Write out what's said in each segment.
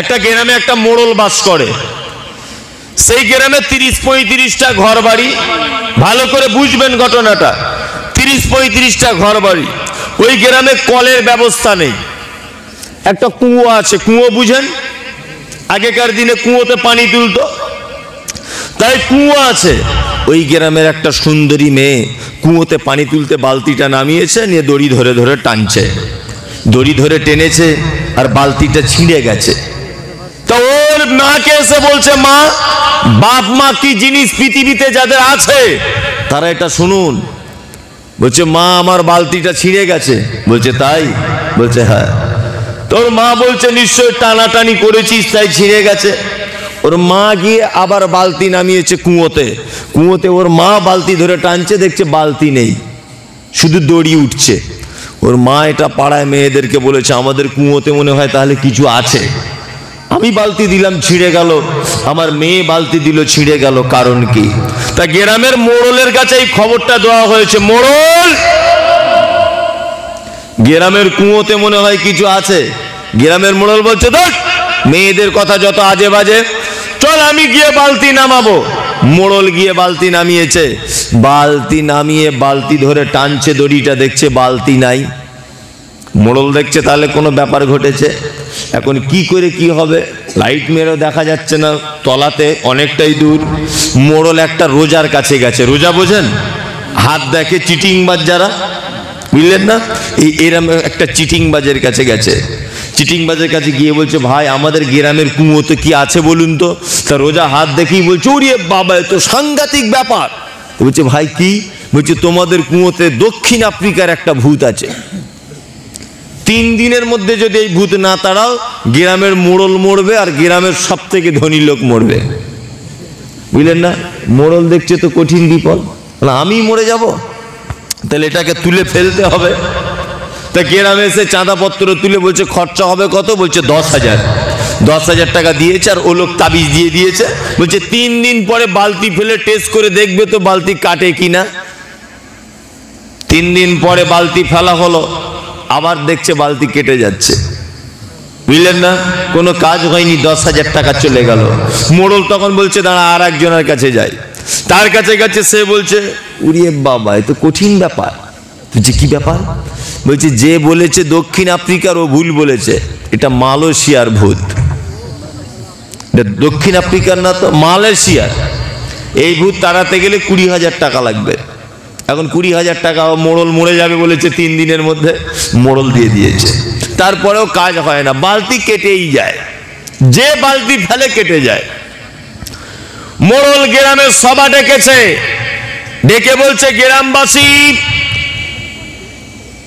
একটা গ্রামে একটা মোড়ল বাস করে। সেই গ্রামে তিরিশ পঁয়ত্রিশটা ঘর বাড়ি ভালো করে বুঝবেন ঘটনাটা। তিরিশ পঁয়ত্রিশটা ঘর বাড়ি ওই গ্রামে কলের ব্যবস্থা নেই। একটা কুয়ো আছে। কুয়ো বুঝেন? আগেকার দিনে কুয়োতে পানি তুলতো। তাই কুয়ো আছে। ওই গ্রামের একটা সুন্দরী মেয়ে কুয়োতে পানি তুলতে বালতিটা নামিয়েছে, নিয়ে দড়ি ধরে ধরে টানছে। দড়ি ধরে টেনেছে আর বালতিটা ছিঁড়ে গেছে। তা ওর মাকে এসে বলছে, মা, বাপ মা কি জিনিস পৃথিবীতে যাদের আছে, তারা এটা শুনুন। বলছে, মা, আমার বালতিটা ছিঁড়ে গেছে। বলছে, তাই? বলছে হ্যাঁ। তোর মা বলছে, নিশ্চয় টানাটানি করেছিস, তাই ছিঁড়ে গেছে। ওর মা গিয়ে আবার বালতি নামিয়েছে কুয়োতে। কুয়োতে ওর মা বালতি ধরে টানছে, দেখছে বালতি নেই, শুধু দড়ি উঠছে। ওর মা এটা পাড়ায় মেয়েদেরকে বলেছে, আমাদের কুয়োতে মনে হয় তাহলে কিছু আছে। আমি বালতি দিলাম, ছিঁড়ে গেল। আমার মেয়ে বালতি দিল, ছিঁড়ে গেল। কারণ কি? তা গ্রামের মোড়লের কাছে এই খবরটা দেওয়া হয়েছে। মোড়ল! গ্রামের কুয়োতে মনে হয় কিছু আছে। গ্রামের মোড়ল বলছে দেখ মেয়েদের কথা যত আজে বাজে, চল আমি গিয়ে বালতি নামাবো। মোড়ল গিয়ে বালতি নামিয়েছে। বালতি নামিয়ে বালতি ধরে টানছে, দড়িটা দেখছে, বালতি নাই। মোড়ল দেখছে, তাহলে কোনো ব্যাপার ঘটেছে? এখন কি করে কি হবে? লাইট মেরেও দেখা যাচ্ছে না, তলাতে অনেকটাই দূর। মোড়ল একটা রোজার কাছে গেছে। রোজা বোঝেন? হাত দেখে চিটিংবাজ যারা, বুঝলেন না? এই এরম একটা চিটিংবাজের কাছে গেছে। চিটিংবাজের কাছে গিয়ে বলছে, ভাই, আমাদের গ্রামের কুয়োতে কি আছে বলুন তো? তা রোজা হাত দেখেই বলছে, ওরে বাবা তো সাংঘাতিক ব্যাপার। বলছে, ভাই, কি? বলছে, তোমাদের কুয়োতে দক্ষিণ আফ্রিকার একটা ভূত আছে। তিন দিনের মধ্যে যদি এই ভূত না তাড়াও, গ্রামের মোড়ল মরবে আর গ্রামের সব থেকে ধনী লোক মরবে। বুঝলেন না? মোড়ল দেখছে তো কঠিন বিপদ। আমি মরে যাব? তাহলে এটাকে তুলে ফেলতে হবে। তা গ্রামে এসে চাঁদাপত্র তুলে বলছে, খরচা হবে কত? বলছে, দশ হাজার। দশ হাজার টাকা দিয়েছে আর ও লোক তাবিজ দিয়ে দিয়েছে। বলছে, তিন দিন পরে বালতি ফেলে টেস্ট করে দেখবে তো বালতি কাটে কিনা? তিন দিন পরে বালতি ফেলা হলো। আবার দেখছে বালতি কেটে যাচ্ছে। বুঝলেন না? কোনো কাজ হয়নি, দশ হাজার টাকা চলে গেল। মোড়ল তখন বলছে, দাঁড়া, আর একজনের কাছে যাই। তার কাছে গেছে, সে বলছে উড়িয়ে বাবা, এ তো কঠিন ব্যাপার। বলছে কি ব্যাপার? বলছে, যে বলেছে দক্ষিণ আফ্রিকার, ও ভুল বলেছে। এটা মালয়েশিয়ার ভূত। দক্ষিণ আফ্রিকার না তো, মালয়েশিয়ার। এই ভূত তাড়াতে গেলে কুড়ি হাজার টাকা লাগবে। এখন কুড়ি হাজার টাকা মোড়ল মরে যাবে বলেছে তিন দিনের মধ্যে, মোড়ল দিয়ে দিয়েছে। তারপরেও কাজ হয় না, বালতি কেটেই যায়। যে বালতি ফেলে কেটে যায়। মোড়ল গ্রামের সভা ডেকেছে। ডেকে বলছে, গ্রামবাসী,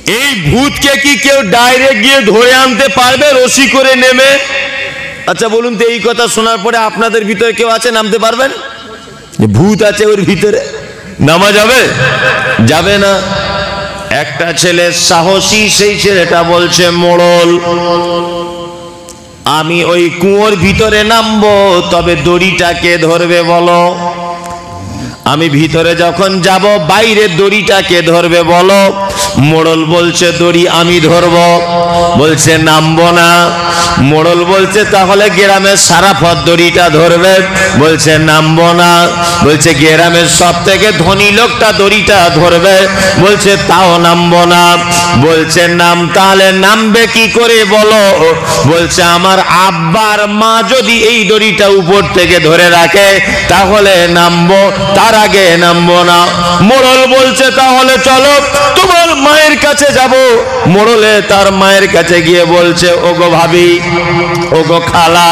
এই ভূতকে কি কেউ ডাইরেক্ট গিয়ে ধরে আনতে পারবে? রশি করে নেমে আচ্ছা বলুন তো, এই কথা শোনার পরে আপনাদের ভিতরে কেউ আছে? নামতে পারবেন? ভূত আছে ওর ভিতরে। নামা যাবে যাবে না। একটা ছেলে সাহসী, সেই ছেলেটা বলছে, মোড়ল, আমি ওই কুয়োর ভিতরে নামবো, তবে দড়িটাকে ধরবে, বলো। আমি ভিতরে যখন যাব, বাইরে দড়িটাকে ধরবে বলো। মোড়ল বলছে, দড়ি আমি ধরব। বলছে, নামবো না। মোড়ল বলছে, তাহলে গ্রামের সারা পথ দড়িটা ধরবে। বলছে, নামবো না। বলছে, গ্রামের সব থেকে ধনী লোকটা দড়িটা ধরবে। বলছে, তাও নামবো না। বলছে, নাম, তাহলে নামবে কি করে বলো? বলছে, আমার আব্বার মা যদি এই দড়িটা উপর থেকে ধরে রাখে, তাহলে নামবো। তার আগে নামবো না। মোড়ল বলছে, তাহলে চলো, তোমার মায়ের কাছে যাব। মোড়লে তার মায়ের কাছে গিয়ে বলছে, ওগো ভাবি, ওগো খালা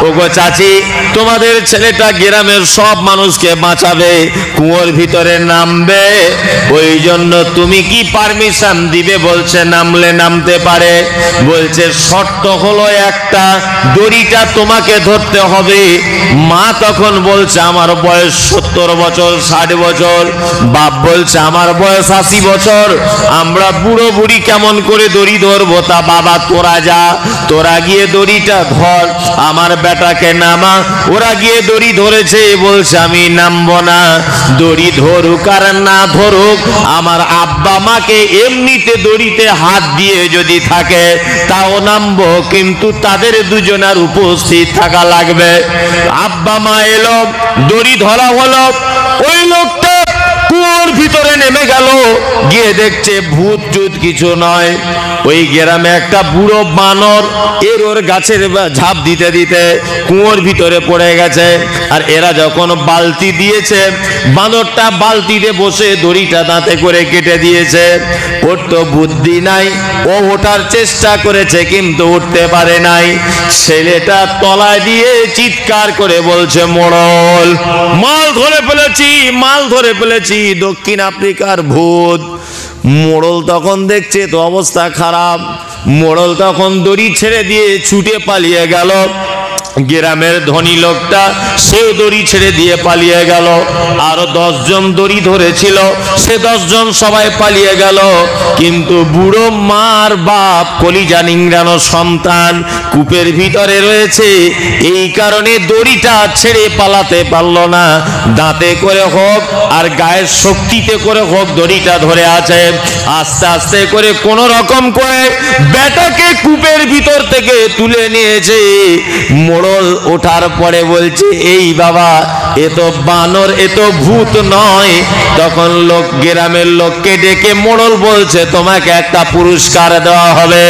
ওগো চাচি, তোমাদের ছেলেটা গ্রামের সব মানুষকে বাঁচাবে, কুয়োর ভিতরে নামবে ওই জন্য তুমি কি পারমিশন দিবে বলছে, নামলে নামতে পারে। বলছে, শর্ত হলো একটা, দড়িটা তোমাকে ধরতে হবে। মা তখন বলছে, আমার বয়স সত্তর বছর, ষাট বছর। বাপ বলছে, আমার বয়স আশি বছর। আমরা বুড়ো বুড়ি কেমন করে দড়ি ধরবো? তা বাবা, তোরা যা, তোরা গিয়ে দড়িটা ধর। আমার বেটাকে নামা। ওরা গিয়ে দড়ি ধরেছে, বলছে, আমি নামবো না। দড়ি ধরুক আর না ধরুক, আমার আব্বা মাকে এমনিতে দড়িতে হাত দিয়ে যদি থাকে, তাও নামবো, কিন্তু তাদের দুজনার উপস্থিত থাকা লাগবে। আব্বা মা এলো, দড়ি ধরা হলো। ওই লোকটা কুয়োর ভিতরে নেমে গেল, গিয়ে দেখছে ভূত টুত কিছু নয়। ওই গ্রামে একটা বুড়ো বানর এর ওর গাছের ঝাঁপ দিতে দিতে কুয়োর ভিতরে পড়ে গেছে। আর এরা যখন বালতি দিয়েছে, বানরটা বালতিতে বসে দড়িটা দাঁতে করে কেটে দিয়েছে। ওর তো বুদ্ধি নাই, ও ওঠার চেষ্টা করেছে কিন্তু উঠতে পারে নাই। ছেলেটা তলায় দিয়ে চিৎকার করে বলছে, মোড়ল, মাল ধরে ফেলেছি, মাল ধরে ফেলেছি, দক্ষিণ আফ্রিকার ভূত। মোড়ল তখন দেখছে তো অবস্থা খারাপ। মোড়ল তখন দড়ি ছেড়ে দিয়ে ছুটে পালিয়ে গেল। গ্রামের ধনী লোকটা সেও দড়ি ছেড়ে দিয়ে পালিয়ে গেল। আরও দশজন দড়ি ধরেছিল, সে দশজন সবাই পালিয়ে গেল। কিন্তু বুড়ো মার বাপ কলিজা নিংড়ানো সন্তান কূপের ভিতরে রয়েছে। এই কারণে দড়িটা ছেড়ে পালাতে পারল না। দাঁতে করে হোক আর গায়ের শক্তিতে করে হোক দড়িটা ধরে আছে। আস্তে আস্তে করে কোন রকম করে বেটাকে কূপের ভিতর থেকে তুলে নিয়েছে। মোড়ল ওঠার পরে বলছে, এই বাবা, এ তো বানর, এ তো ভূত নয়। তখন লোক, গ্রামের লোককে ডেকে মোড়ল বলছে, তোমাকে একটা পুরস্কার দেওয়া হবে।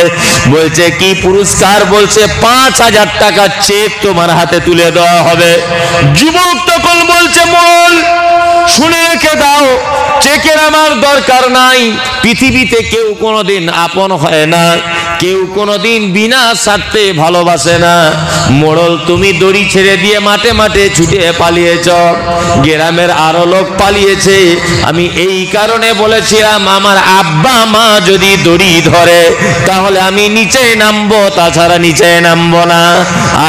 বলছে, কি পুরস্কার? বলছে, পাঁচ হাজার টাকা চেক তোমার হাতে তুলে দেওয়া হবে। যুবক তখন বলছে, মোড়ল, শুনে রেখে দাও, চেকের আমার দরকার নাই। পৃথিবীতে কেউ কোনোদিন আপন হয় না, কেউ কোনোদিন বিনা স্বার্থে ভালোবাসে না। মোড়ল, তুমি দড়ি ছেড়ে দিয়ে মাঠে মাঠে ছুটে পালিয়েছ। গ্রামের আরও লোক পালিয়েছে। আমি এই কারণে বলেছিলাম, আমার আব্বা মা যদি দড়ি ধরে, তাহলে আমি নিচে নামবো, তাছাড়া নিচে নামবো না।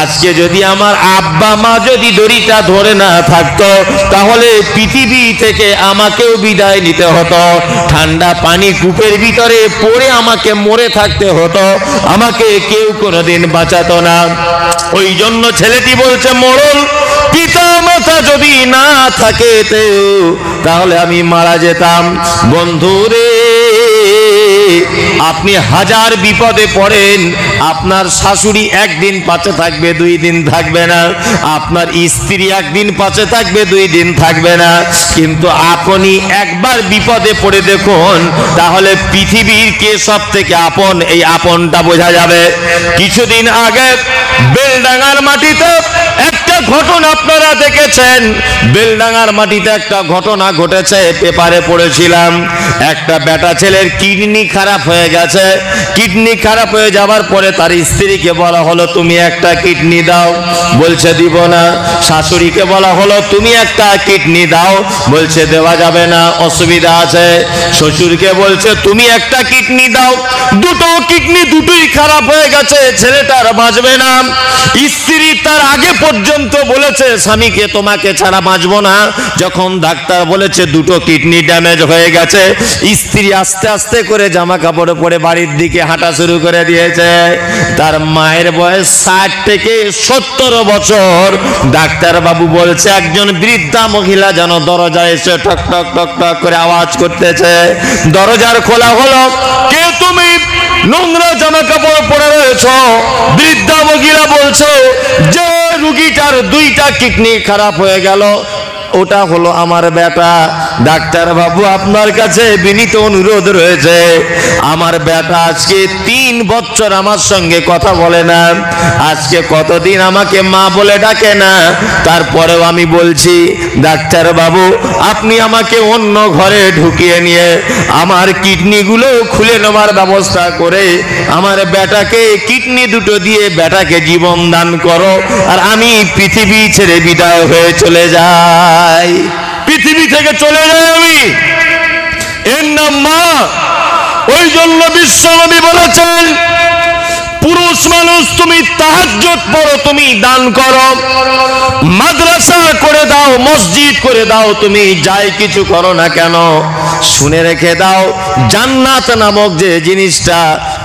আজকে যদি আমার আব্বা মা যদি দড়িটা ধরে না থাকতো, তাহলে পৃথিবী থেকে আমাকেও বিদায় নিতে হতো। ঠান্ডা পানি কূপের ভিতরে পড়ে আমাকে মরে থাকতে হতো। আমাকে কেউ কোনোদিন বাঁচাতো না। ওই জন্য ছেলেটি বলছে মরল পিতা মাতা যদি না থাকে তাহলে আমি মারা যেতাম। বন্ধুরে আপনি হাজার বিপদে পড়েন, আপনার শাশুড়ি একদিন পাশে থাকবে, দুই দিন থাকবে না। আপনার স্ত্রী একদিন পাশে থাকবে, দুই দিন থাকবে না। কিন্তু আপনি একবার বিপদে পড়ে দেখুন, তাহলে পৃথিবীর কে সব থেকে আপন? এই আপনটা বোঝা যাবে। কিছুদিন আগে বেলডাঙ্গার মাটিতে একটা ঘটনা আপনারা দেখেছেন। বেলডাঙ্গার মাটিতে একটা ঘটনা ঘটেছে, পেপারে পড়েছিলাম। একটা বেটা ছেলের কিডনি খারাপ হয়ে গেছে। কিডনি খারাপ হয়ে যাওয়ার পরে তার স্ত্রীকে বলা হলো, তুমি একটা কিডনি দাও। বলছে, দিব না। শাশুড়িকে বলা হলো, তুমি একটা কিডনি দাও। বলছে, দেওয়া যাবে না, অসুবিধা আছে। শ্বশুরকে বলছে, তুমি একটা কিডনি দাও। দুটো কিডনি দুটোই খারাপ হয়ে গেছে ছেলেটার বাঁচবে না। স্ত্রী তার আগে পর্যন্ত বলেছে, স্বামীকে তোমাকে ছাড়া বাঁচবো না। যখন ডাক্তার বলেছে, দুটো কিডনি ড্যামেজ হয়ে গেছে, স্ত্রী আস্তে আস্তে করে জামা কাপড়ে পরে বাড়ির দিকে হাঁটা শুরু করে দিয়েছে। তার মায়ের বয়স ষাট থেকে সত্তর বছর। ডাক্তার বাবু বলছে, একজন বৃদ্ধা মহিলা যেন দরজায় এসে ঠক ঠক ঠক ঠক করে আওয়াজ করতেছে। দরজার খোলা হলো। নোংরা জামা কাপড় পরে রয়েছ। বৃদ্ধা বগিরা বলছে, যে রুগীটার দুইটা কিডনি খারাপ হয়ে গেল ওটা হলো আমার বেটা। ডাক্তার বাবু, আপনার কাছে বিনীত অনুরোধ রয়েছে। আমার বেটা আজকে তিন বছর আমার সঙ্গে কথা বলে না। আজকে কতদিন আমাকে মা বলে ডাকে না? তারপরেও আমি বলছি, ডাক্তার বাবু, আপনি আমাকে অন্য ঘরে ঢুকিয়ে নিয়ে আমার কিডনিগুলো খুলে নেওয়ার ব্যবস্থা করে আমার বেটাকে কিডনি দুটো দিয়ে বেটাকে জীবন দান করো, আর আমি পৃথিবী ছেড়ে বিদায় হয়ে চলে যাই পৃথিবী থেকে চলে যাই আমি। এর নাম মা। ওই জন্য বিশ্বনবী বলেছেন, পুরুষ মানুষ, তুমি তাহাজ্জুদ পড়ো, তুমি দান করো। মাদ্রাসা করে দাও, মসজিদ করে দাও, তুমি যাই কিছু করো না কেন? শুনে রেখে দাও, জান্নাত নামক যে জিনিসটা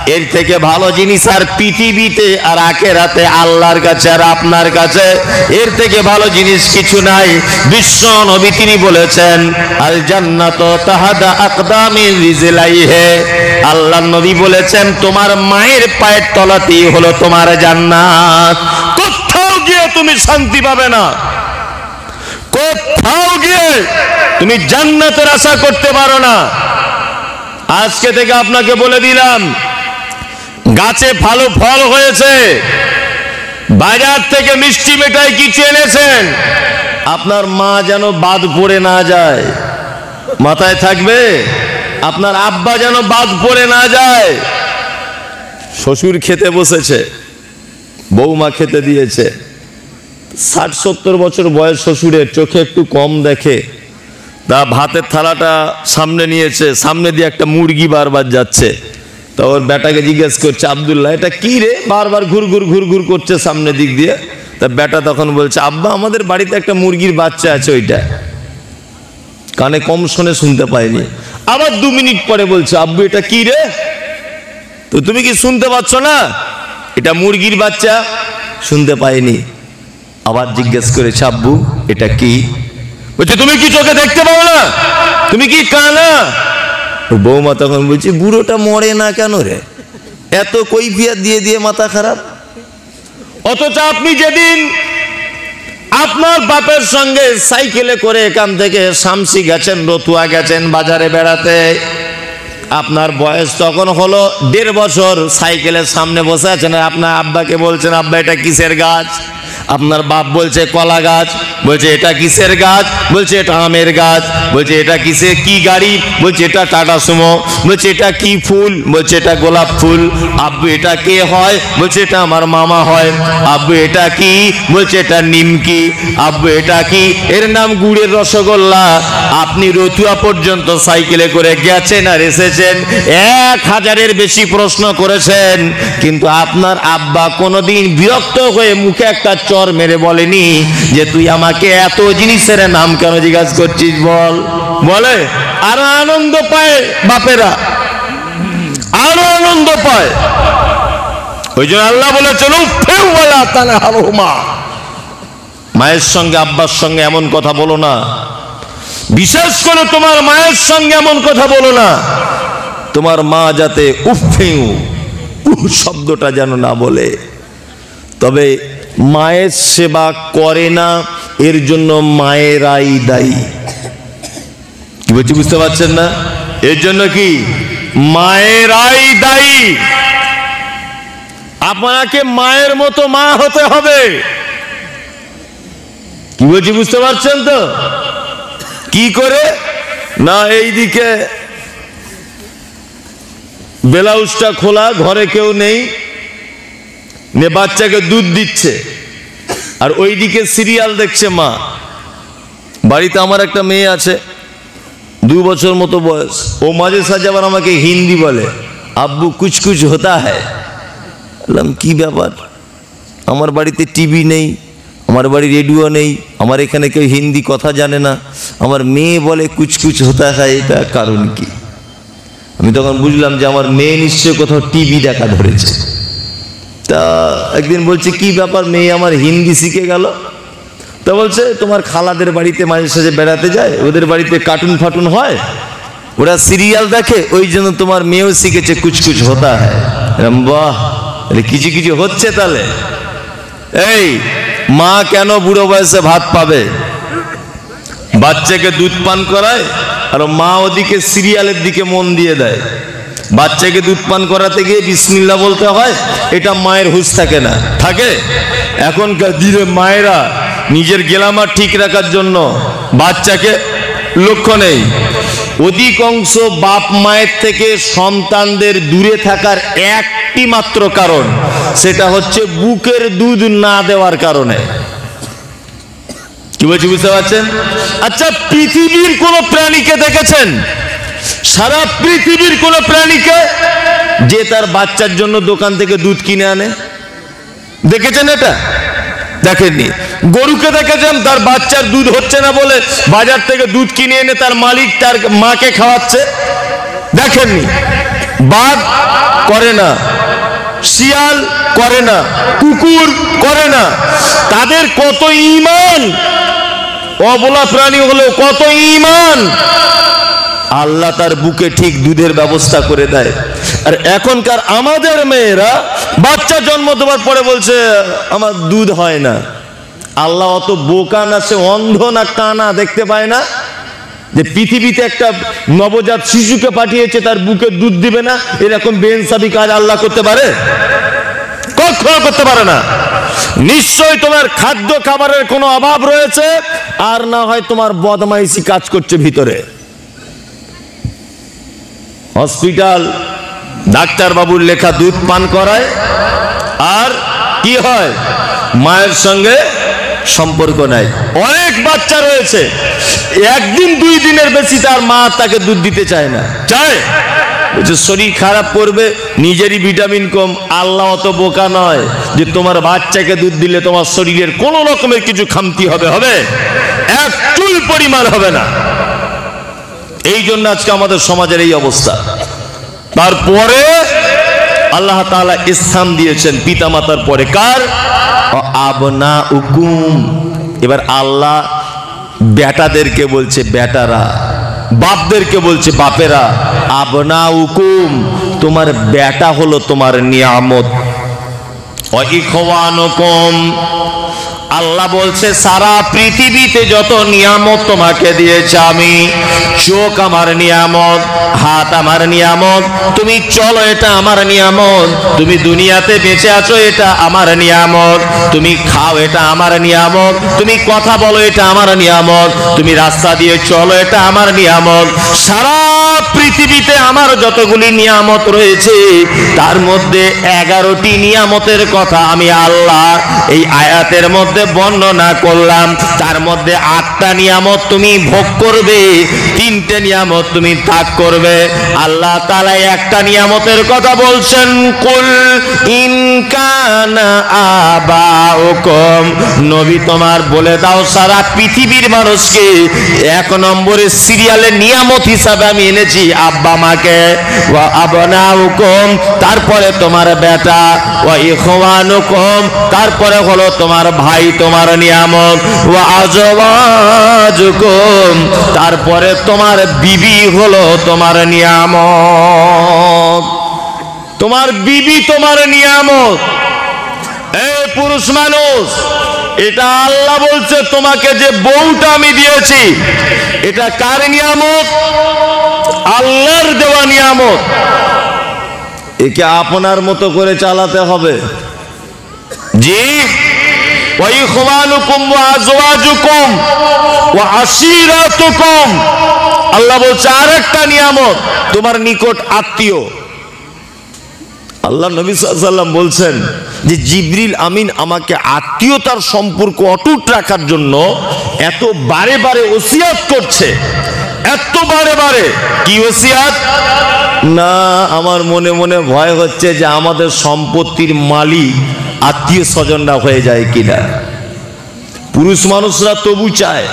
এর থেকে ভালো জিনিস আর পৃথিবীতে আর আখেরাতে আল্লাহর কাছে আর আপনার কাছে, এর থেকে ভালো জিনিস কিছু নাই। বিশ্ব নবী তিনি বলেছেন আল জান্নাত তাহাদা আকদামি রিজলাইহে। আল্লাহ নবী বলেছেন, তোমার মায়ের পায়ের তলাতেই হলো তোমার জান্নাত। কোথাও গিয়ে তুমি শান্তি পাবে না। কোথাও গিয়ে তুমি জান্নাতের আশা করতে পারো না। আজকে থেকে আপনাকে বলে দিলাম গাছে ভালো ফল হয়েছে। বাজার থেকে মিষ্টি মেটাই কিছু এনেছেন। আপনার মা যেন বাদ পড়ে না যায়। মাথায় থাকবে, আপনার আব্বা যেন বাদ পড়ে না যায়। শ্বশুর খেতে বসেছে বৌমা খেতে দিয়েছে। ষাট সত্তর বছর বয়স শ্বশুরের, চোখে একটু কম দেখে। তা ভাতের থালাটা সামনে নিয়েছে, সামনে দিয়ে একটা মুরগি বারবার যাচ্ছে। তা ওর বেটাকে জিজ্ঞেস করছে, আবদুল্লাহ, এটা কি রে? বারবার ঘুর ঘুর ঘুর ঘুর করছে সামনে দিক দিয়ে। তা বেটা তখন বলছে, আব্বা, আমাদের বাড়িতে একটা মুরগির বাচ্চা আছে ওইটা। কানে কম শোনে শুনতে পায়নি আবার দু মিনিট পরে বলছে, আব্বু, এটা কি রে? তো তুমি কি শুনতে পাচ্ছ না? এটা মুরগির বাচ্চা, শুনতে পাইনি। আবার জিজ্ঞেস করেছে, আব্বু, এটা কি? বলছে, তুমি কি চোখে দেখতে পাও না? তুমি কি কানা? বৌমা তখন বলছে, বুড়োটা মরে না কেন রে? এত কৈফিয়াত দিয়ে দিয়ে মাথা খারাপ? অথচ আপনি যেদিন আপনার বাপের সঙ্গে সাইকেলে করে এখান থেকে শামসি গেছেন, রতুয়া গেছেন বাজারে বেড়াতে, আপনার বয়স তখন হলো দেড় বছর, সাইকেলের সামনে বসে আছেন আপনার আব্বাকে বলছেন, আব্বা, এটা কিসের গাছ? আপনার বাপ বলছে কলা গাছ, বলছে এটা কিসের গাছ, বলছে এটা আমের গাছ, বলছে এটা কিসে কি গাড়ি, বলছে এটা টাটা সুমো, বলছে এটা কি ফুল, বলছে এটা গোলাপ ফুল, আব্বু এটা কে হয়, বলছে এটা আমার মামা হয়, আব্বু এটা কি, বলছে এটা নিমকি, আব্বু এটা কি, এর নাম গুড়ের রসগোল্লা, আপনি রতুয়া পর্যন্ত সাইকেলে করে গেছেন আর এসেছেন, এক হাজারের বেশি প্রশ্ন করেছেন, কিন্তু আপনার আব্বা কোনোদিন বিরক্ত হয়ে মুখে একটা চর মেরে বলেনি যে তুই আমাকে এত জিনিসের নাম কেন জিজ্ঞাসা করছিস বল? বলে, আরও আনন্দ পায় বাপেরা। আরও আনন্দ পায়। ওই জন্য আল্লাহ বলেছেন মায়ের সঙ্গে, আব্বার সঙ্গে এমন কথা বলো না। বিশেষ করে তোমার মায়ের সঙ্গে এমন কথা বলো না। তোমার মা যাতে উফেউ শব্দটা যেন না বলে। তবে মায়ের সেবা করে না, এর জন্য মায়েরাই দায়ী। কি বলছি, বুঝতে পারছেন না? এর জন্য কি? মায়েরাই দায়ী। আপনাকে মায়ের মতো মা হতে হবে। কি বলছি, বুঝতে পারছেন তো? কি করে? না, এইদিকে ব্লাউজটা খোলা, ঘরে কেউ নেই। নে বাচ্চাকে দুধ দিচ্ছে। আর ওইদিকে সিরিয়াল দেখছে মা। বাড়িতে আমার একটা মেয়ে আছে, দু বছর মতো বয়স। ও মাঝে সাঝে আবার আমাকে হিন্দি বলে, আব্বু কুচ কুচ হতা হ্যায়? বললাম, কি ব্যাপার? আমার বাড়িতে টিভি নেই, আমার বাড়ি রেডিও নেই, আমার এখানে কেউ হিন্দি কথা জানে না, আমার মেয়ে বলে কুচকুচ হতা হয় এটা কারণ কি? আমি তখন বুঝলাম যে আমার মেয়ে নিশ্চয় কোথাও টিভি দেখা ধরেছে। তা একদিন বলছে, কি ব্যাপার মেয়ে, আমার হিন্দি শিখে গেল? তা বলছে, তোমার খালাদের বাড়িতে মাঝে সাঝে বেড়াতে যায়, ওদের বাড়িতে কার্টুন ফাটুন হয়, ওরা সিরিয়াল দেখে, ওই জন্য তোমার মেয়েও শিখেছে কুচকুচ হতা হয় বাহ কিছু কিছু হচ্ছে তাহলে। এই, মা কেন বুড়ো বয়সে ভাত পাবে? বাচ্চাকে দুধ পান করায়, আর মা ওদিকে সিরিয়ালের দিকে মন দিয়ে দেয়। বাচ্চাকে দুধ পান করাতে গিয়ে বিসমিল্লা বলতে হয়, এটা মায়ের হুঁশ থাকে না। থাকে? এখনকার দিনে মায়েরা নিজের গেলামা ঠিক রাখার জন্য বাচ্চাকে লক্ষ্য নেই। অধিকাংশ বাপ মায়ের থেকে সন্তানদের দূরে থাকার একটি মাত্র কারণ, সেটা হচ্ছে বুকের দুধ না দেওয়ার কারণে। কি বলছি বুঝতে পারছেন? আচ্ছা পৃথিবীর কোন প্রাণীকে দেখেছেন? সারা পৃথিবীর কোন প্রাণীকে যে তার বাচ্চার জন্য দোকান থেকে দুধ কিনে আনে। দেখেছেন এটা? দেখেননি। গরুকে দেখেছেন, তার বাচ্চার দুধ হচ্ছে না বলে বাজার থেকে দুধ কিনে এনে তার মালিক তার মাকে খাওয়াচ্ছে। দেখেননি। বাঘ করে না, শিয়াল করে না, কুকুর করে না। তাদের কত ইমান? অবলা প্রাণী হলো কত ইমান? আল্লাহ তার বুকে ঠিক দুধের ব্যবস্থা করে দেয়। আর এখনকার আমাদের মেয়েরা বাচ্চা জন্ম দেওয়ার পরে বলছে, আমার দুধ হয় না। আল্লাহ অত বোকা না, সে অন্ধ না, কানা দেখতে পায় না যে পৃথিবীতে একটা নবজাত শিশুকে পাঠিয়েছে, তার বুকে দুধ দিবে না। এরকম বেনসাবি কাজ আল্লাহ করতে পারে? কখনো করতে পারে না। নিশ্চয় তোমার খাদ্য খাবারের কোনো অভাব রয়েছে, আর না হয় তোমার বদমাইশি কাজ করছে ভিতরে। হসপিটাল, ডাক্তারবাবুর লেখা দুধ পান করায়, আর কি হয়? মায়ের সঙ্গে সম্পর্ক নাই। অনেক বাচ্চা রয়েছে। একদিন দুই দিনের বেশি তার মা তাকে দুধ দিতে চায় না। চায়? বলছে, শরীর খারাপ করবে, নিজেরই ভিটামিন কম। আল্লাহ অত বোকা নয় যে তোমার বাচ্চাকে দুধ দিলে তোমার শরীরের কোনো রকমের কিছু খামতি হবে হবে? এক চুল পরিমাণ হবে না। এই জন্য আজকে আমাদের সমাজের এই অবস্থা। তারপরে আল্লাহ তাআলা ইসলাম দিয়েছেন পিতা মাতার পরে। কার? আবনা উকুম এবার আল্লাহ বেটাদেরকে বলছে, বেটারা, বাপদেরকে বলছে, বাপেরা আবনা উকুম তোমার বেটা হলো তোমার নিয়ামত। আল্লাহ বলছে, সারা পৃথিবীতে যত নিয়ামত তোমাকে দিয়েছে আমি, চোখ আমার নিয়ামত, হাত আমার নিয়ামত, তুমি চলো এটা আমার নিয়ামত, তুমি দুনিয়াতে বেঁচে আছো এটা আমার নিয়ামত, তুমি খাও এটা আমার নিয়ামত, তুমি কথা বলো এটা আমার নিয়ামত, তুমি রাস্তা দিয়ে চলো এটা আমার নিয়ামত। সারা পৃথিবীতে আমার যতগুলি নিয়ামত রয়েছে, তার মধ্যে এগারোটি নিয়ামতের কথা আমি আল্লাহ এই আয়াতের মধ্যে বর্ণনা করলাম, তার মধ্যে আটটা নিয়ামত তুমি ভোগ করবে, তিনটে নিয়ামত তুমি ত্যাগ করবে। আল্লাহ তালা একটা নিয়ামতের কথা বলছেন, কুল নবী তোমার বলে দাও, সারা পৃথিবীর মানুষকে এক নম্বরে সিরিয়ালের নিয়ামত হিসাবে আমি এনেছি, আব্বা মাকে। আবনাউকুম, তারপরে তোমার বেটা। ওয়া ইখওয়ানুকুম, তারপরে হলো তোমার ভাই। তোমার নিয়ামত। ওয়া আজওয়াজুকুম। তারপরে তোমার বিবি হলো তোমার নিয়ামত। তোমার বিবি তোমার নিয়ামত। এই পুরুষ মানুষ, এটা আল্লাহ বলছে, তোমাকে যে বউটা আমি দিয়েছি, এটা কার নিয়ামত? আল্লাহর দেওয়া নিয়ামত। একে আপনার মতো করে চালাতে হবে। জি? আল্লাহ বলছে নিয়ামত, তোমার নিকট আত্মীয়। আল্লাহ নবী সাল্লাম বলছেন যে, জিবরিল আমিন আমাকে আত্মীয়তার সম্পর্ক অটুট রাখার জন্য এত বারে বারে ওসিয়াত করছে। এত বারে বারে। কি ওসিয়াত? না, আমার মনে মনে ভয় হচ্ছে যে, আমাদের সম্পত্তির মালিক আত্মীয় স্বজনরা হয়ে যায় কিনা? পুরুষ মানুষরা তবু চায়।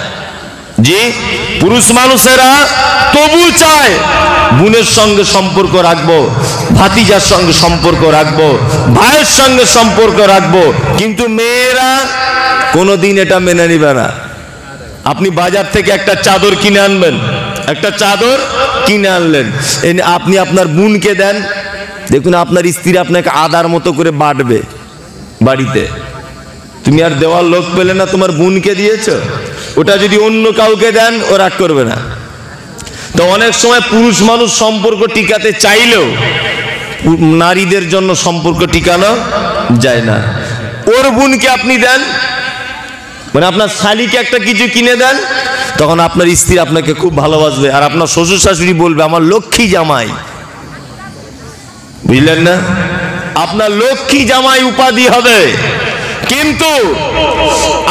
যে পুরুষ মানুষেরা তবু চায়। বোনের সঙ্গে সম্পর্ক রাখব, ভাতিজার সঙ্গে সম্পর্ক রাখব, ভাইয়ের সঙ্গে সম্পর্ক রাখব, কিন্তু মেয়েরা কোনোদিন এটা মেনে নিবে না। আপনি বাজার থেকে একটা চাদর কিনে আনবেন, একটা চাদর কিনে আনলেন। আপনি আপনার বোনকে দেন, দেখুন আপনার স্ত্রী আপনাকে আদার মতো করে বাটবে। বাড়িতে। তুমি আর দেওয়ার লোক পেলে না, তোমার বোনকে দিয়েছ? ওটা যদি অন্য কাউকে দেন, ও রাগ করবে না। তো অনেক সময় পুরুষ মানুষ সম্পর্ক টিকাতে চাইলেও নারীদের জন্য সম্পর্ক টিকানো যায় না। ওর বোনকে আপনি দেন মানে আপনার শালিকে একটা কিছু কিনে দেন, তখন আপনার স্ত্রী আপনাকে খুব ভালোবাসবে। আর আপনার শ্বশুর শাশুড়ি বলবে, আমার লক্ষ্মী জামাই। বুঝলেন না? আপনার লক্ষ্মী জামাই উপাধি হবে। কিন্তু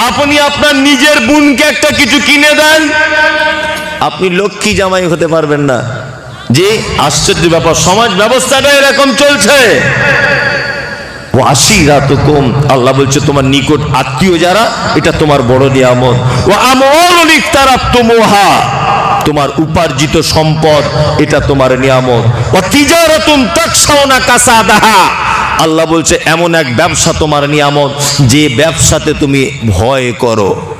আপনি আপনার নিজের বোনকে একটা কিছু কিনে দেন, আপনি লক্ষ্মী জামাই হতে পারবেন না। যে আশ্চর্য ব্যাপার, সমাজ ব্যবস্থাটা এরকম চলছে। ও আশিরাত আল্লাহ বলছে, তোমার নিকট আত্মীয় যারা, এটা তোমার বড় নিয়ামত। ও আমল তারা তোমোহা তোমার উপার্জিত সম্পদ, এটা তোমার নিয়ামত। তিজারতুন তাকসাউনা কাসাদাহা আল্লাহ বলছে, এমন এক ব্যবসা তোমার নিয়ামত, যে ব্যবসাতে তুমি ভয় করো।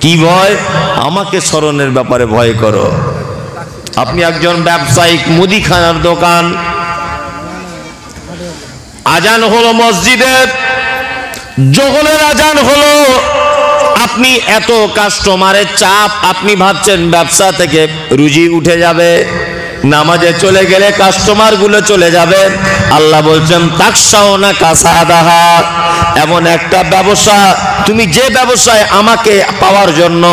কি ভয়? আমাকে স্মরণের ব্যাপারে ভয় করো। আপনি একজন ব্যবসায়িক, মুদিখানার দোকান। আজান হলো মসজিদের। জহলের আজান হলো। আপনি এত কাস্টমারের চাপ, আপনি ভাবছেন ব্যবসা থেকে রুজি উঠে যাবে। নামাজে চলে গেলে কাস্টমারগুলো চলে যাবে। আল্লাহ বলছেন তাকসাও না কাসাদাহা। এমন একটা ব্যবসা, তুমি যে ব্যবসায় আমাকে পাওয়ার জন্য,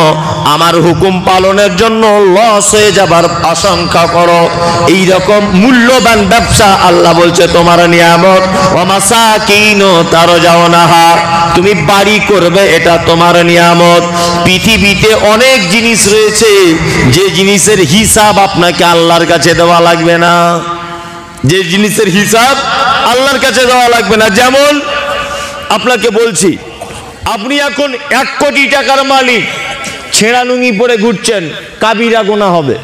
আমার হুকুম পালনের জন্য লস হয়ে যাবার আশঙ্কা করো। এই রকম মূল্যবান ব্যবসা, আল্লাহ বলছে, তোমার নিয়ামত ওমাসাকিন তারো যাও নাহা তুমি বাড়ি করবে, এটা তোমার নিয়ামত। পৃথিবীতে অনেক জিনিস রয়েছে, যে জিনিসের হিসাব আপনাকে আল্লাহর কাছে দেওয়া লাগবে না। যে জিনিসের হিসাব আল্লাহর কাছে দেওয়া লাগবে না। যেমন আপনাকে বলছি, আপনি এখন এক কোটি টাকার মালিক, ছেঁড়া লুঙ্গি পরে ঘুরছেন, কাবিরা গোনা হবে।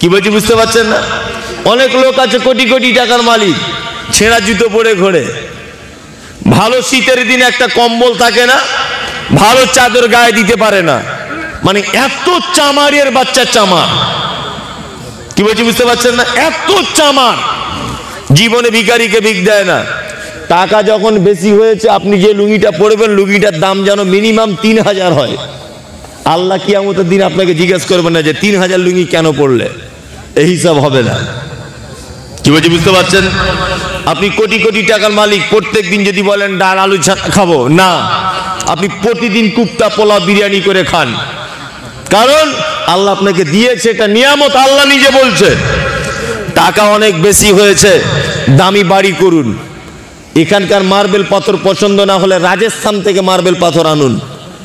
কি বলছি বুঝতে পারছেন না? অনেক লোক আছে কোটি কোটি টাকার মালিক, ছেঁড়া জুতো পরে ঘোরে। ভালো শীতের দিনে একটা কম্বল থাকে না, ভালো চাদর গায়ে দিতে পারে না। মানে এত চামারের বাচ্চা চামার। কি বলছি বুঝতে পারছেন না? এত চামার। জীবনে ভিকারিকে ভিক দেয় না। টাকা যখন বেশি হয়েছে, আপনি যে লুঙ্গিটা পরবেন, লুঙ্গিটার দাম যেন মিনিমাম তিন হাজার হয়। আল্লাহ কিয়ামতের দিন আপনাকে জিজ্ঞেস করবেন না যে, তিন হাজার লুঙ্গি কেন পড়লে এই হিসাব হবে না। কি বলছি, বুঝতে পারছেন? আপনি কোটি কোটি টাকার মালিক প্রত্যেক দিন যদি বলেন, ডাল, আলু খাব। না, আপনি প্রতিদিন কুপ্তা পোলাও বিরিয়ানি করে খান। কারণ আল্লাহ আপনাকে দিয়েছে, এটা নিয়ামত আল্লাহ নিজে বলছে। টাকা অনেক বেশি হয়েছে, দামি বাড়ি করুন। এখানকার মার্বেল পাথর পছন্দ না হলে রাজস্থান থেকে মার্বেল পাথর আনুন।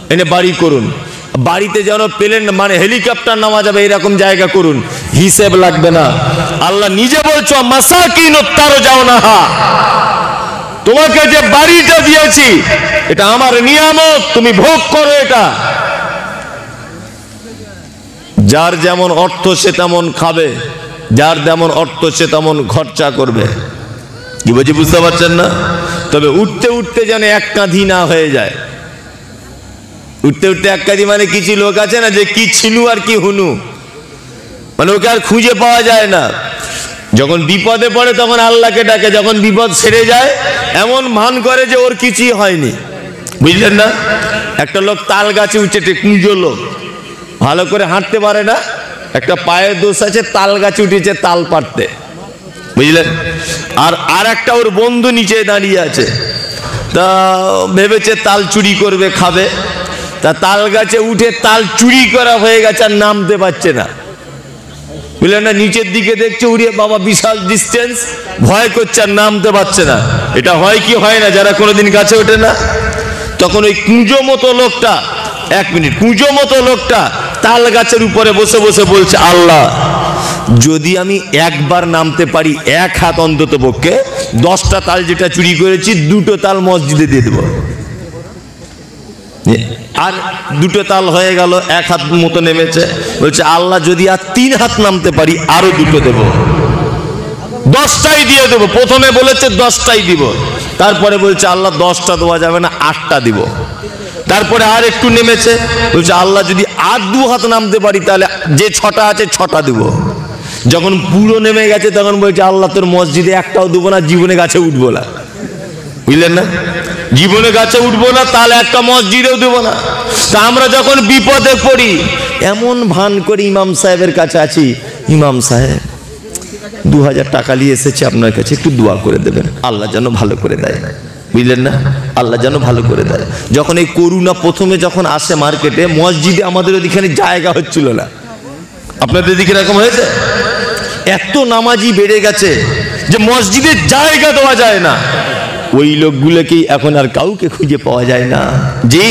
এনে বাড়ি করুন। বাড়িতে যেন প্লেন মানে হেলিকপ্টার নামা যাবে, এরকম জায়গা করুন। হিসেব লাগবে না। আল্লাহ নিজে বলছো, মাসাকিন তারও যাও না হা। তোমাকে যে বাড়িটা দিয়েছি, এটা আমার নিয়ামত, তুমি ভোগ করো এটা। যার যেমন অর্থ, সে তেমন খাবে। যার যেমন অর্থ, সে তেমন খরচা করবে। কি বলছি বুঝতে পারছেন না? তবে উঠতে উঠতে যেন এক কাঁধি না হয়ে যায়। উঠতে উঠতে এক কাঁধি মানে কিছু লোক আছে না যে কি ছিনু আর কি হুনু? মানে ওকে আর খুঁজে পাওয়া যায় না। যখন বিপদে পড়ে তখন আল্লাহকে ডাকে, যখন বিপদ সেরে যায়, এমন ভান করে যে ওর কিছুই হয়নি। বুঝলেন না? একটা লোক তাল গাছে উঠেছে কুঁজো লোক। ভালো করে হাঁটতে পারে না। একটা পায়ের দোষ আছে, তাল গাছে উঠেছে তাল পাড়তে। বুঝলেন? আর আর একটা ওর বন্ধু নিচে দাঁড়িয়ে আছে। তা ভেবেছে তাল চুরি করবে, খাবে। তা তাল গাছে উঠে তাল চুরি করা হয়ে গেছে আর নামতে পারছে না। বুঝলেন না, নিচের দিকে দেখছে, উড়িয়ে বাবা বিশাল ডিস্টেন্স ভয় করছে আর নামতে পারছে না। এটা হয় কি হয় না, যারা কোনোদিন গাছে ওঠে না? তখন ওই কুঁজো মতো লোকটা, এক মিনিট, কুঁজো মতো লোকটা তাল গাছের উপরে বসে বসে বলছে, আল্লাহ, যদি আমি একবার নামতে পারি, এক হাত অন্তত পক্ষে, দশটা তাল যেটা চুরি করেছি, দুটো তাল মসজিদে দিয়ে দেবো। আর দুটো তাল হয়ে গেল, এক হাত মতো নেমেছে। বলছে, আল্লাহ যদি আর তিন হাত নামতে পারি, আরও দুটো দেব। দশটাই দিয়ে দেবো। প্রথমে বলেছে, দশটাই দিব। তারপরে বলছে, আল্লাহ, দশটা দেওয়া যাবে না, আটটা দিব। তারপরে আর একটু নেমেছে। বলছে, আল্লাহ, যদি আর দু হাত নামতে পারি, তাহলে যে ছটা আছে, ছটা দিব। যখন পুরো নেমে গেছে, তখন বলছে, আল্লাহ, তোর মসজিদে একটাও দেবো না, জীবনে গাছে উঠবো না। বুঝলেন না? জীবনে গাছে উঠবো না তাহলে একটা মসজিদেও দেবো না। তা আমরা যখন বিপদে পড়ি, এমন ভান করে ইমাম সাহেবের কাছে আছি, ইমাম সাহেব, দু হাজার টাকা নিয়ে এসেছে আপনার কাছে, একটু দোয়া করে দেবেন, আল্লাহ যেন ভালো করে দেয়। বুঝলেন না? আল্লাহ যেন ভালো করে দেয়। যখন এই করুণা প্রথমে যখন আসে মার্কেটে, মসজিদে আমাদের ওদিকে জায়গা হচ্ছিল না। আপনাদের দিকে এরকম হয়েছে? এত নামাজি বেড়ে গেছে যে মসজিদে জায়গা দেওয়া যায় না। ওই লোকগুলোকেই এখন আর কাউকে খুঁজে পাওয়া যায় না। যে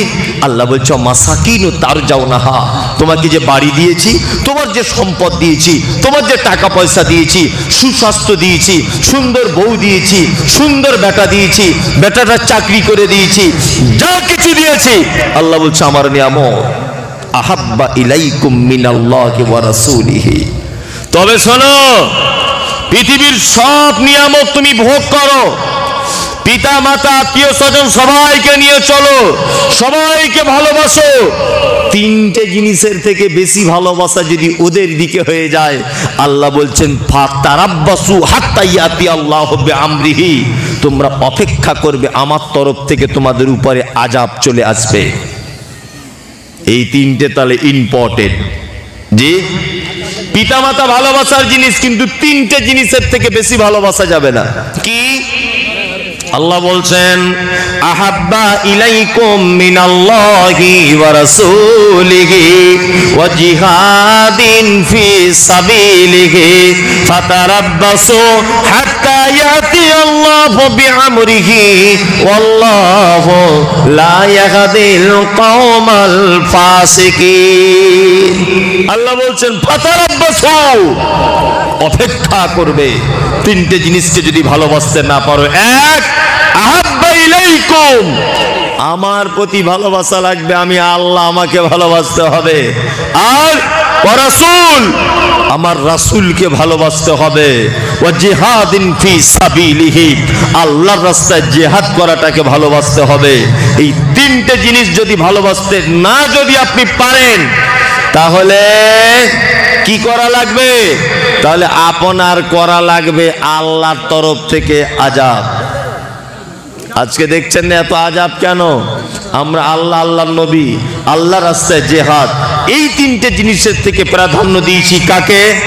আল্লাহ বলছ, মাসাকিন তার যাও না হা তোমাকে যে বাড়ি দিয়েছি, তোমার যে সম্পদ দিয়েছি, তোমার যে টাকা পয়সা দিয়েছি, সুস্বাস্থ্য দিয়েছি, সুন্দর বউ দিয়েছি, সুন্দর বেটা দিয়েছি, বেটাটা চাকরি করে দিয়েছি, যা কিছু দিয়েছি, আল্লাহ বলছে, আমার নিয়ামত, আহাব্বা ইলাইকুম মিনাল্লাহি ওয়া রাসূলিহি। তবে শোনো, পৃথিবীর সব নিয়ামত তুমি ভোগ করো। পিতা মাতা আত্মীয় স্বজন সবাইকে নিয়ে চলো। সবাইকে ভালোবাসো। তিনটে জিনিসের থেকে বেশি ভালোবাসা যদি ওদের দিকে হয়ে যায়, আল্লাহ বলছেন, ফাতারাব্বাসু হাত্তা ইয়াতি আল্লাহ হবে আমরিহি তোমরা অপেক্ষা করবে, আমার তরফ থেকে তোমাদের উপরে আজাব চলে আসবে। এই তিনটে তাহলে ইম্পর্টেন্ট জি? পিতামাতা ভালোবাসার জিনিস, কিন্তু তিনটে জিনিসের থেকে বেশি ভালোবাসা যাবে না। কি? আল্লাহ বলছেন আহাব্বা ইলাইকুম মিনাল্লাহি ওয়া রাসূলিহি ওয়া জিহাদিন ফি সাবিলিহি ফাতারাব্বাসু হাত্তা আল্লাহু বিআমরিহি, ওয়াল্লাহু লা আল্লাহ বলছেন অপেক্ষা করবে। তিনটে জিনিসকে যদি ভালোবাসতে না পারো, এক আমার প্রতি ভালোবাসা লাগবে, আমি আল্লাহ আমাকে ভালোবাসতে হবে। আর রাসূল আমার রাসূলকে ভালোবাসতে হবে। ও জিহাদিন ফি সাবিলিহি, আল্লাহর রাস্তায় জিহাদ করাটাকে ভালোবাসতে হবে। এই তিনটে জিনিস যদি ভালোবাসতে না যদি আপনি পারেন, তাহলে কি করা লাগবে? তাহলে আপনার করা লাগবে আল্লাহর তরফ থেকে আজাব আজকে দেখছেন না এত আজাব কেন? আমরা আল্লাহ আল্লাহ নবী আল্লাহ রাস্তায় জেহাদ। এই তিনটে জিনিসের থেকে প্রাধান্য দিয়েছি কাকে?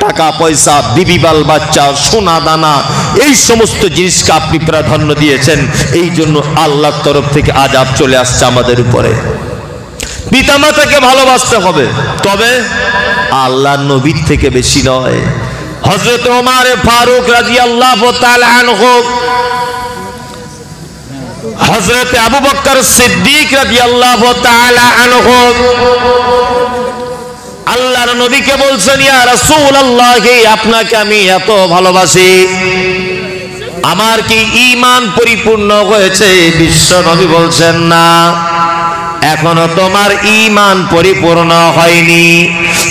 টাকা, পয়সা, বিবি, বাল, বাচ্চা, সোনা, দানা, এই সমস্ত জিনিসকে আপনি প্রাধান্য দিয়েছেন। এই জন্য আল্লাহর তরফ থেকে আজাব চলে আসছে আমাদের উপরে। পিতামাতাকে ভালোবাসতে হবে। তবে আল্লাহ নবীর থেকে বেশি নয়। হজরত ওমার ফারুক রাজি আল্লাহ হজরত আবু বক্কর সিদ্দিক রাজি আল্লাহ আল্লাহর নবীকে বলছেন আপনাকে আমি এত ভালোবাসি। আমার কি ইমান পরিপূর্ণ হয়েছে? বিশ্ব নবী বলছেন, না। এখনও তোমার ঈমান পরিপূর্ণ হয়নি।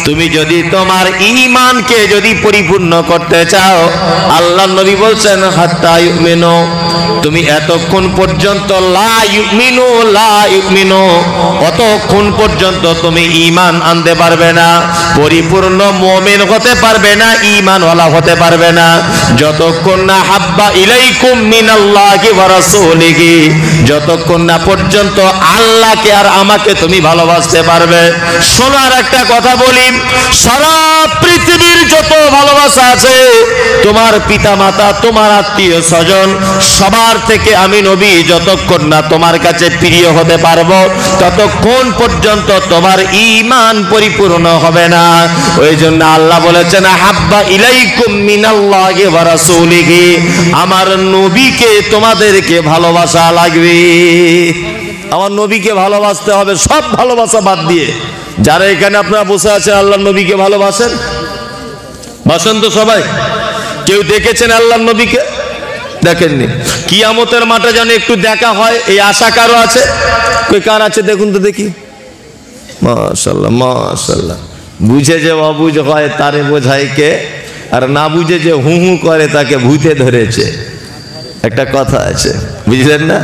তুমি যদি তোমার ঈমানকে যদি পরিপূর্ণ করতে চাও, আল্লাহ নবী বলছেন, হাত্তা তুমি এতক্ষণ পর্যন্ত লা ইউমিনু লা ইউমিনু। অতক্ষণ পর্যন্ত তুমি ঈমান আনতে পারবে না, পরিপূর্ণ মুমিন হতে পারবে না, ঈমানওয়ালা হতে পারবে না। যতক্ষণ না হাব্বা ইলাইকুম মিনাল্লাহি ওয়া রাসূলিহি, যতক্ষণ না পর্যন্ত আল্লাহকে আর আমাকে তুমি ভালোবাসতে পারবে। শোনার একটা কথা বলি, সারা পৃথিবীর যত ভালোবাসা আছে, তোমার পিতা মাতা তোমার আত্মীয় স্বজন, সবার থেকে আমি নবী যতক্ষণ না তোমার কাছে প্রিয় হতে পারব, ততক্ষণ পর্যন্ত তোমার ইমান পরিপূর্ণ হবে না। ওই জন্য আল্লাহ বলেছেন হাব্বা ইলাইকুম মিনাল্লাহি ওয়া রাসূলিহি। আমার নবীকে তোমাদেরকে ভালোবাসা লাগবে। আমার নবীকে ভালোবাসতে হবে, সব ভালোবাসা বাদ দিয়ে। যারা এখানে আপনারা বসে আছেন আল্লাহ নবীকে ভালোবাসেন? বাসেন তো সবাই। কেউ দেখেছেন আল্লাহ নবীকে? দেখেননি। কিয়ামতের মাঠে যেন একটু দেখা হয়, এই আশা কারও আছে? কই, কার আছে দেখুন তো দেখি। মাশাল্লাহ মাশাল্লাহ বুঝে যে অবুঝ হয়, তারে বোঝায় কে? আর না বুঝে যে হু হু করে, তাকে ভূতে ধরেছে। একটা কথা আছে, বুঝলেন না?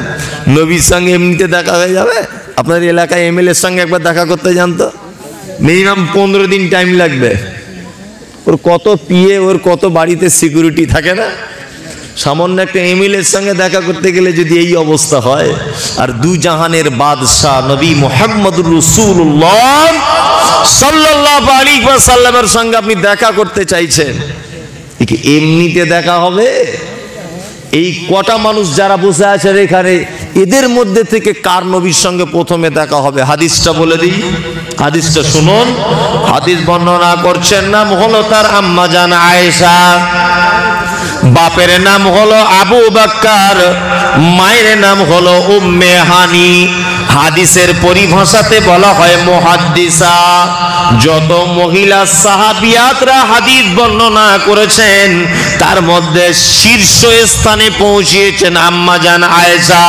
নবীর সঙ্গে এমনিতে দেখা হয়ে যাবে? আপনার এলাকায় এমএলএর সঙ্গে একবার দেখা করতে জানতো মিনিমাম পনেরো দিন টাইম লাগবে। ওর কত পিয়ে ওর কত বাড়িতে সিকিউরিটি থাকে না? সামান্য একটা এমএলএর সঙ্গে দেখা করতে গেলে যদি এই অবস্থা হয়, আর দু জাহানের বাদশাহ নবী মোহাম্মদুর রসুল্লাহ সাল্লাহ আলী সাল্লামের সঙ্গে আপনি দেখা করতে চাইছেন এমনিতে দেখা হবে? এই কটা মানুষ যারা বসে আছেন এখানে, এদের মধ্যে থেকে কার নবীর সঙ্গে প্রথমে দেখা হবে? হাদিসটা বলে দিই। হাদিসটা শুনুন। হাদিস বর্ণনা করছেন নাম হলো তার আম্মা জান আয়েশা। বাপের নাম হলো আবু বাক্কার। মায়ের নাম হলো উম্মে হানি। হাদিসের পরিভাষাতে বলা হয় মুহাদ্দিসা। যত মহিলা সাহাবিয়াতরা হাদিস বর্ণনা করেছেন, তার মধ্যে শীর্ষ স্থানে পৌঁছিয়েছেন আম্মাজান আয়েশা।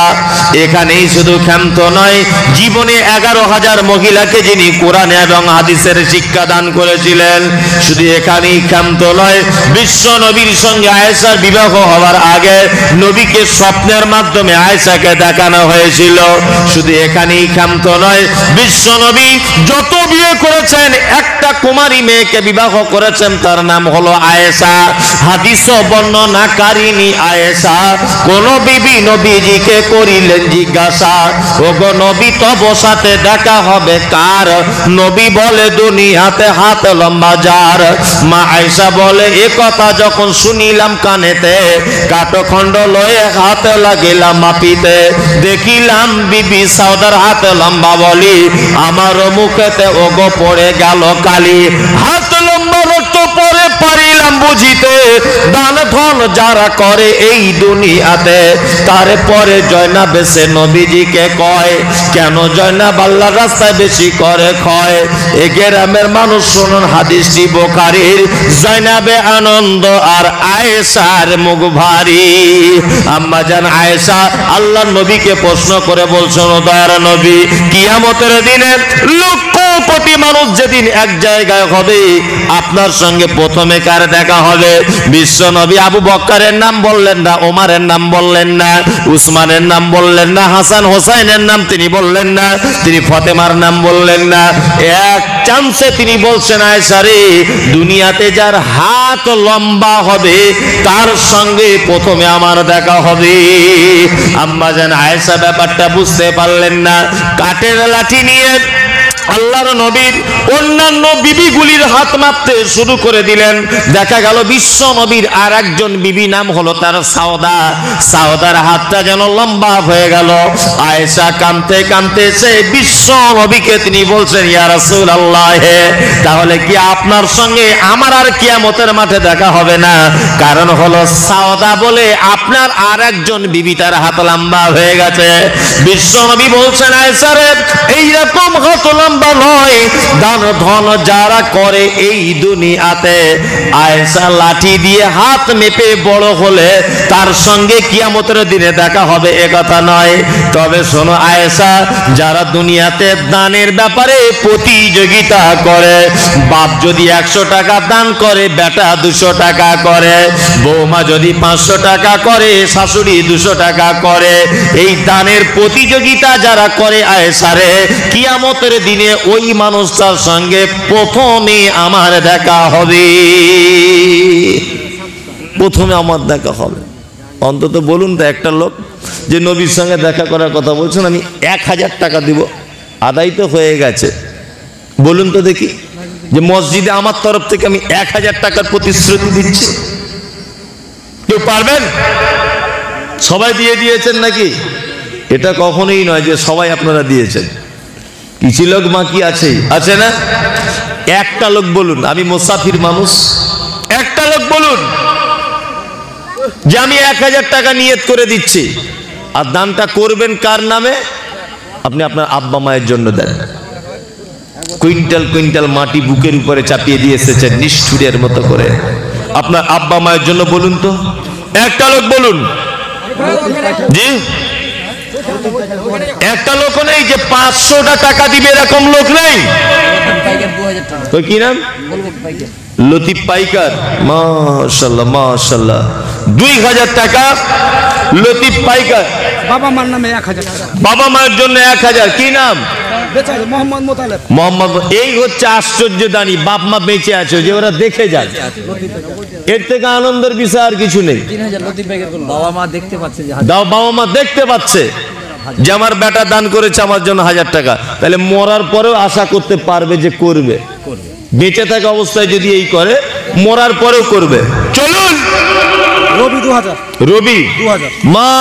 এখানেই শুধু ক্ষান্ত নয়, জীবনে এগারো হাজার মহিলাকে যিনি কোরআন এবং হাদিসের শিক্ষা দান করেছিলেন, শুধু এখানেই ক্ষান্ত নয়, বিশ্ব নবীর সঙ্গে আয়েশার বিবাহ হওয়ার আগে নবীকে স্বপ্নের মাধ্যমে আয়েশাকে দেখানো হয়েছিল। শুধু এখানেই ক্ষান্ত নয়, বিশ্ব নবী যত বিয়ে করেছেন একটা কুমারী মেয়েকে বিবাহ করেছেন, তার নাম হলো আয়েশা। হাদিস বর্ণনাকারিনী আয়েশা। কোন বিবি নবীজিকে করিলেন জিজ্ঞাসা, ওগো নবী, তব সাথে দেখা হবে কার? নবী বলে, দুনিয়াতে হাত লম্বা যার। মা আয়েশা বলে, এ কথা যখন শুনিলাম কানেতে, কাঠখণ্ড লয়ে হাত লাগিলাম মাপিতে। দেখিলাম বিবি সাউদার হাত লম্বা বলি, আমার মুখেতে ওগো পড়ে গেল কালি। হাত লম্বা রক্ত পরে পারিলাম বুঝিতে। দান ধন যারা করে এই দুনিয়াতে, তারপরে জয়না বেশে নবীজিকে কয়, কেন জয়নাব আল্লাহর রাস্তায় বেশি করে ক্ষয়? এ গ্রামের মানুষ শুনুন হাদিসটি বোখারির, জয়নাবে আনন্দ আর আয়েশার মুখ ভারী। আম্মা জান আয়েশা আল্লাহ নবীকে প্রশ্ন করে বলছেন দয়ার নবী, কিয়ামতের দিনে লক্ষ কোটি মানুষ যেদিন এক জায়গায় হবে, আপনার সঙ্গে প্রথমে কার দেখা হবে? বিশ্ব নবী আবু বক্কারের নাম বললেন না, ওমারের নাম বললেন না, উসমানের নাম বললেন না, হাসান হোসাইনের নাম তিনি বললেন না, তিনি ফতেমার নাম বললেন না। এক চান্সে তিনি বলছেন, আয় আয়সারে দুনিয়াতে যার হাত লম্বা হবে, তার সঙ্গে প্রথমে আমার দেখা হবে। আম্মা যেন আয়েশা ব্যাপারটা বুঝতে পারলেন না, কাঠের লাঠি নিয়ে আল্লাহর নবীর অন্যান্য বিবিগুলির হাত মাপতে শুরু করে দিলেন। দেখা গেল বিশ্ব নবীর আর একজন বিবি নাম হলো তার সাওদা। সাওদার হাতটা যেন লম্বা হয়ে গেল। আয়েশা কামতে কামতে সে বিশ্ব নবীকে তিনি বলছেন, ইয়া রাসূলুল্লাহ, হে, তাহলে কি আপনার সঙ্গে আমার আর কিয়ামতের মাঠে দেখা হবে না? কারণ হলো সাওদা বলে আপনার আর একজন বিবি তার হাত লম্বা হয়ে গেছে। বিশ্ব নবী বলছেন, আয়েশা রে, এইরকম হাত লম্বা নয়, দান ধন যারা করে এই দুনিয়াতে। আয়েশা লাঠি দিয়ে হাত মেপে বড় হলে তার সঙ্গে কিয়ামতের দিনে দেখা হবে, এ কথা নয়। তবে শোনো আয়েশা, যারা দুনিয়াতে দানের ব্যাপারে প্রতিযোগিতা করে, বাপ যদি একশো টাকা দান করে, বেটা দুশো টাকা করে, বৌমা যদি পাঁচশো টাকা করে, শাশুড়ি দুশো টাকা করে, এই দানের প্রতিযোগিতা যারা করে আয়েশারে কিয়ামতের দিনে ওই মানুষটার সঙ্গে প্রথমে আমার দেখা হবে। প্রথমে আমার দেখা হবে। অন্তত বলুন তো একটা লোক যে নবীর সঙ্গে দেখা করার কথা বলছেন, আমি এক হাজার টাকা দিব। আদায় তো হয়ে গেছে। বলুন তো দেখি যে মসজিদে আমার তরফ থেকে আমি এক হাজার টাকার প্রতিশ্রুতি দিচ্ছি। কেউ পারবেন? সবাই দিয়ে দিয়েছেন নাকি? এটা কখনোই নয় যে সবাই আপনারা দিয়েছেন। কিছু লোক বাকি আছে? আছে না? একটা লোক বলুন আমি মোসাফির মানুষ। একটা লোক বলুন। যে আমি এক হাজার টাকা নিয়ত করে দিচ্ছি। আর দানটা করবেন কার নামে? আপনি আপনার আব্বা মায়ের জন্য দেন। কুইন্টাল কুইন্টাল মাটি বুকের উপরে চাপিয়ে দিয়ে এসেছেন নিষ্ঠুরের মতো করে। আপনার আব্বা মায়ের জন্য বলুন তো। একটা লোক বলুন। জি? একটা লোক নেই যে পাঁচশোটা টাকা দিবে এরকম লোক নেই। কি নাম? লতিফ পাইকার। মাশাল্লাহ মাশাল্লাহ। দুই হাজার টাকা লতিফ পাইকার। বাবা মার নামে এক হাজার বাবা মায়ের জন্য এক হাজার। কি নাম? মোহাম্মদ এই হচ্ছে আশ্চর্য দানি বাপ মা বেঁচে আছে যে ওরা দেখে যায়। এর থেকে আনন্দের বিষয় আর কিছু নেই। বাবা মা দেখতে পাচ্ছে বাবা মা দেখতে পাচ্ছে। যে আমার বেটা দান করেছে আমার জন্য হাজার টাকা তাহলে মরার পরেও আশা করতে পারবে যে করবে। বেঁচে থাকা অবস্থায় যদি এই করে মরার পরেও করবে। চলুন। রবি দু হাজার রবি? দু হাজার মা